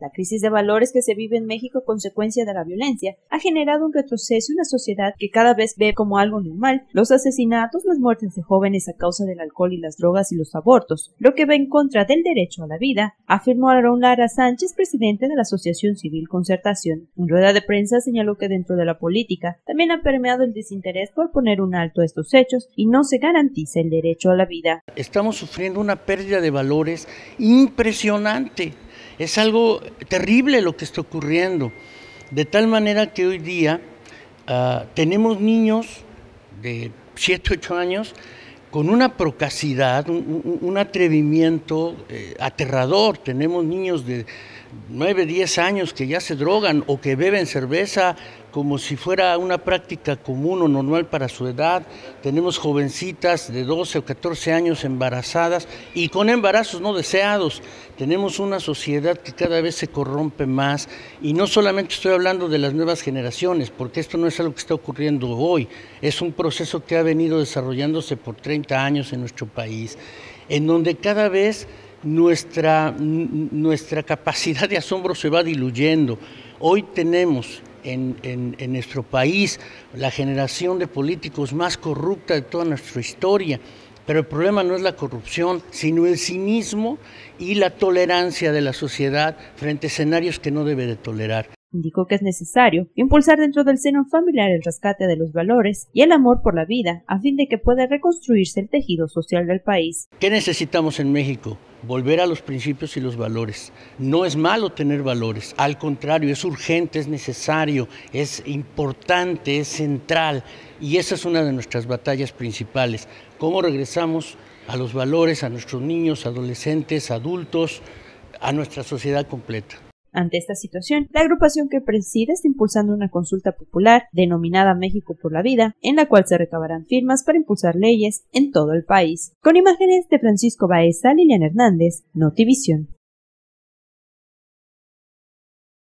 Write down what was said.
La crisis de valores que se vive en México consecuencia de la violencia ha generado un retroceso en la sociedad que cada vez ve como algo normal los asesinatos, las muertes de jóvenes a causa del alcohol y las drogas y los abortos, lo que va en contra del derecho a la vida, afirmó Aaron Lara Sánchez, presidente de la Asociación Civil Concertación. En rueda de prensa señaló que dentro de la política también ha permeado el desinterés por poner un alto a estos hechos y no se garantiza el derecho a la vida. Estamos sufriendo una pérdida de valores impresionante. Es algo terrible lo que está ocurriendo. De tal manera que hoy día uh, tenemos niños de 7, 8 años con una procacidad, un, un atrevimiento eh, aterrador. Tenemos niños de 9, 10 años que ya se drogan o que beben cerveza como si fuera una práctica común o normal para su edad. Tenemos jovencitas de 12 o 14 años embarazadas y con embarazos no deseados. Tenemos una sociedad que cada vez se corrompe más y no solamente estoy hablando de las nuevas generaciones, porque esto no es algo que está ocurriendo hoy, es un proceso que ha venido desarrollándose por 30 años en nuestro país, en donde cada vez nuestra, nuestra capacidad de asombro se va diluyendo. Hoy tenemos en, en, nuestro país la generación de políticos más corrupta de toda nuestra historia. Pero el problema no es la corrupción, sino el cinismo y la tolerancia de la sociedad frente a escenarios que no debe de tolerar. Indicó que es necesario impulsar dentro del seno familiar el rescate de los valores y el amor por la vida a fin de que pueda reconstruirse el tejido social del país. ¿Qué necesitamos en México? Volver a los principios y los valores. No es malo tener valores, al contrario, es urgente, es necesario, es importante, es central y esa es una de nuestras batallas principales. ¿Cómo regresamos a los valores a nuestros niños, adolescentes, adultos, a nuestra sociedad completa? Ante esta situación, la agrupación que preside está impulsando una consulta popular denominada México por la Vida, en la cual se recabarán firmas para impulsar leyes en todo el país. Con imágenes de Francisco Baeza, Lilian Hernández, Notivisión.